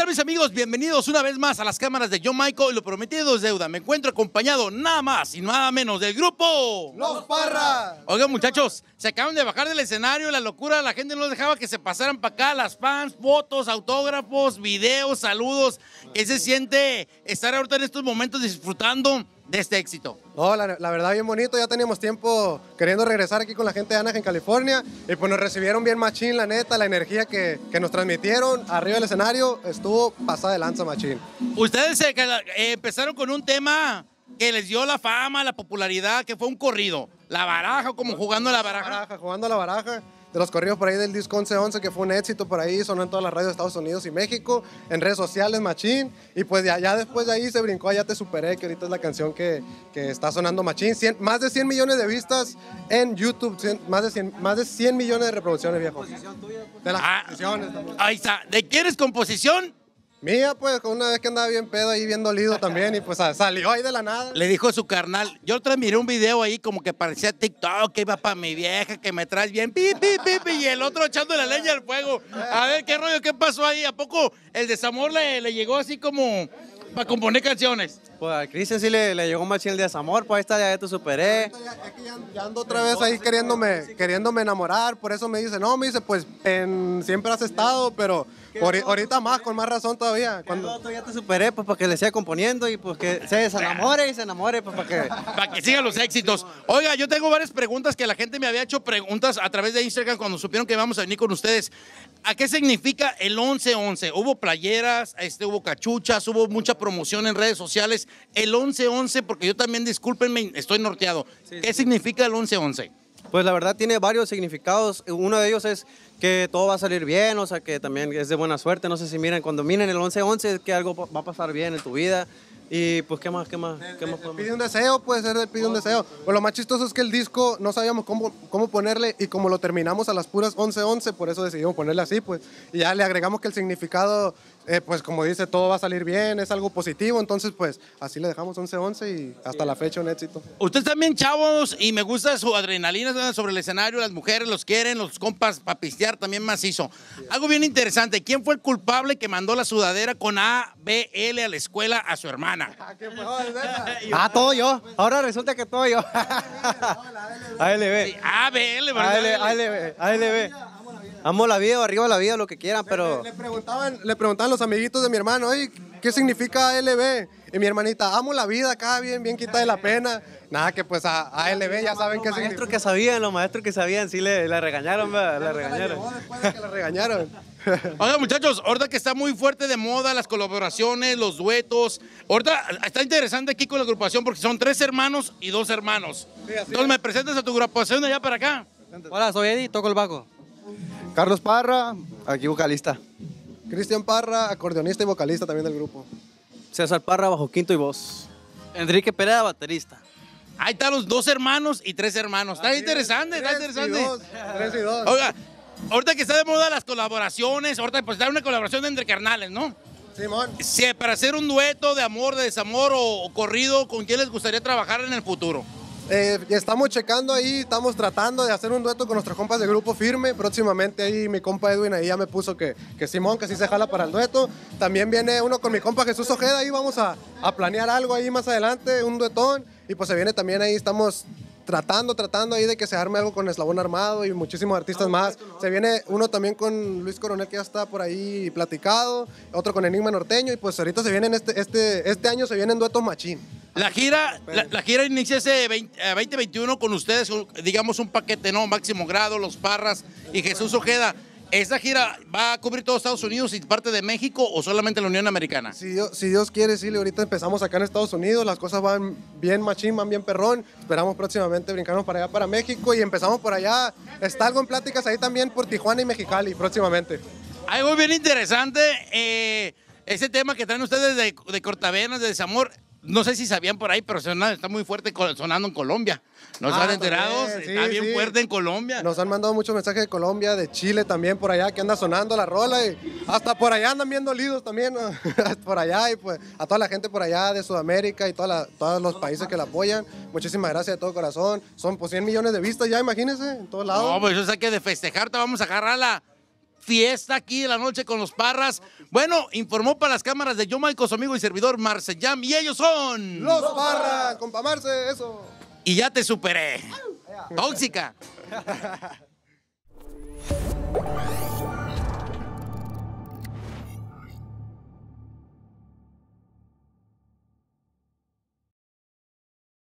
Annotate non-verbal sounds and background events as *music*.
tal mis amigos? Bienvenidos una vez más a las cámaras de John Michael y lo prometido es deuda. Me encuentro acompañado nada más y nada menos del grupo Los Parra. Oigan muchachos, se acaban de bajar del escenario, la locura, la gente no dejaba que se pasaran para acá, las fans, fotos, autógrafos, videos, saludos. ¿Qué se siente estar ahorita en estos momentos disfrutando de este éxito? No, la, la verdad bien bonito, ya teníamos tiempo queriendo regresar aquí con la gente de Anaheim, California, y pues nos recibieron bien machín, la neta, la energía que, que nos transmitieron arriba del escenario estuvo pasada de lanza machín. Ustedes eh, empezaron con un tema que les dio la fama, la popularidad, que fue un corrido. La baraja, como jugando la baraja. Baraja, jugando a la baraja, de los corridos por ahí del disco 1111, que fue un éxito por ahí, sonó en todas las radios de Estados Unidos y México, en redes sociales machín, y pues ya, ya después de ahí se brincó Ya Te Superé, que ahorita es la canción que, que está sonando machín, 100 más de 100 millones de vistas en YouTube, 100 más, de 100, más de 100 millones de reproducciones, viejo. De las Ah, composiciones ahí está. ¿De quién es composición? Mía, pues, una vez que andaba bien pedo ahí, bien dolido también, y pues sa- salió ahí de la nada. Le dijo a su carnal. Yo miré un video ahí como que parecía TikTok, que iba para mi vieja, que me traes bien, pi, pi, pi, y el otro echando la leña al fuego. A ver, ¿qué rollo? ¿Qué pasó ahí? ¿A poco el desamor le, le llegó así como para componer canciones? Pues a Cristian sí le, le llegó machín el desamor, pues ahí está, ya te superé. Es que ya, ya ando otra vez ahí queriéndome, queriéndome enamorar, por eso me dice, no, me dice, pues en, siempre has estado, pero ahori- ahorita más, con más razón todavía. Cuando, ya te superé, pues para que le siga componiendo y pues que se desenamore y se enamore, pues para que... *laughs* Para que sigan los éxitos. Oiga, yo tengo varias preguntas que la gente me había hecho preguntas a través de Instagram cuando supieron que íbamos a venir con ustedes. ¿A qué significa el 11-11? Hubo playeras, este, hubo cachuchas, hubo mucha promoción en redes sociales. El 11-11, porque yo también, discúlpenme, estoy norteado. ¿Qué significa el 11-11? Pues la verdad tiene varios significados. Uno de ellos es que todo va a salir bien, o sea que también es de buena suerte. No sé si miran, cuando miren el 11-11 es que algo va a pasar bien en tu vida. Y pues, ¿qué más, qué más, qué más podemos- pide un deseo, puede ser, pide un deseo. Pues lo más chistoso es que el disco no sabíamos cómo, cómo ponerle y como lo terminamos a las puras 11-11, por eso decidimos ponerle así, pues. Y ya le agregamos que el significado, eh, pues como dice, todo va a salir bien, es algo positivo, entonces pues así le dejamos 11-11 y hasta la fecha un éxito. Ustedes también chavos y me gusta su adrenalina sobre el escenario, las mujeres los quieren, los compas para pistear también macizo. Algo bien interesante, ¿quién fue el culpable que mandó la sudadera con ABL a la escuela a su hermana? *laughs* *laughs* Ah, todo yo. Ahora resulta que todo yo. ALB. ABL. ALB, ALB. Amo la vida, arriba la vida, lo que quieran, pero... Le preguntaban, le preguntaban los amiguitos de mi hermano, oye, ¿qué significa ALB? Y mi hermanita, amo la vida acá, bien, bien quita de la pena. Nada, que pues a ALB ya saben qué Los maestros significa. que sabían, los maestros que sabían, sí le, le regañaron, ¿verdad? Le regañaron. Después de que la regañaron. *laughs* *laughs* Oiga, muchachos, ahorita que está muy fuerte de moda las colaboraciones, los duetos. Ahorita está interesante aquí con la agrupación porque son tres hermanos y dos hermanos. Entonces, ¿me presentas a tu agrupación de allá para acá? Hola, soy Eddie, toco el bajo. Carlos Parra, aquí vocalista. Cristian Parra, acordeonista y vocalista también del grupo. César Parra, bajo quinto y voz. Enrique Pérez, baterista. Ahí están los dos hermanos y tres hermanos. Está interesante, está Tres y interesante. dos, Tres y dos. Oiga, ahorita que está de moda las colaboraciones, ahorita pues está una colaboración entre carnales, ¿no? Simón. Si para hacer un dueto de amor, de desamor o, o corrido, ¿con quién les gustaría trabajar en el futuro? Eh, estamos checando ahí, estamos tratando de hacer un dueto con nuestros compas de Grupo Firme. Próximamente ahí mi compa Edwin ahí ya me puso que, que Simón, que sí se jala para el dueto. También viene uno con mi compa Jesús Ojeda, ahí vamos a, a planear algo ahí más adelante, un duetón. Y pues se viene también ahí, estamos tratando, tratando ahí de que se arme algo con Eslabón Armado y muchísimos artistas más. Se viene uno también con Luis Coronel que ya está por ahí platicado, otro con Enigma Norteño y pues ahorita se vienen este, este, este año se vienen duetos machín. La gira, la, la gira inicia ese 20, eh, 2021 con ustedes, digamos un paquete, ¿no? Máximo Grado, Los Parras y Jesús Ojeda. ¿Esa gira va a cubrir todo Estados Unidos y parte de México o solamente la Unión Americana? Si Dios, si Dios quiere, sí, ahorita empezamos acá en Estados Unidos, las cosas van bien machín, van bien perrón. Esperamos próximamente brincarnos para allá, para México y empezamos por allá. Está algo en pláticas ahí también por Tijuana y Mexicali próximamente. Algo bien interesante, eh, ese tema que traen ustedes de, de cortavenas, de desamor. No sé si sabían por ahí, pero suena- está muy fuerte sonando en Colombia. ¿No Ah, también, sí, está bien sí. fuerte en Colombia. Nos han mandado muchos mensajes de Colombia, de Chile también por allá, que anda sonando la rola y hasta por allá andan bien dolidos también, *laughs* por allá y pues a toda la gente por allá de Sudamérica y toda la- todos los países que la apoyan. Muchísimas gracias de todo corazón. Son pues 100 millones de vistas ya, imagínense, en todos lados. No, pues eso hay que de festejar, te vamos a agarrar la fiesta aquí en la noche con los Parras. Bueno, informó para las cámaras de Yo Michael, su amigo y servidor Marcellam, y ellos son... Los Parras, compa Marce, eso. Y ya te superé. Tóxica. *laughs*